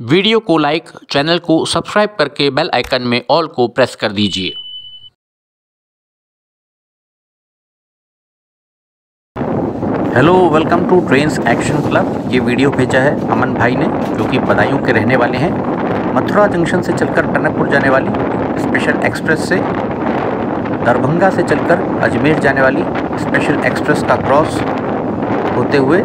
Video को like, channel को subscribe करके बेल आइकन में ऑल को प्रेस कर दीजिए। Hello welcome to trains action club ये वीडियो भेजा है अमन भाई ने, जो कि बदायूं के रहने वाले हैं। मथुरा जंक्शन से चलकर टनकपुर जाने वाली, स्पेशल एक्सप्रेस से। दरभंगा से चलकर अजमेर जाने वाली, स्पेशल एक्सप्रेस का क्रॉस होते हुए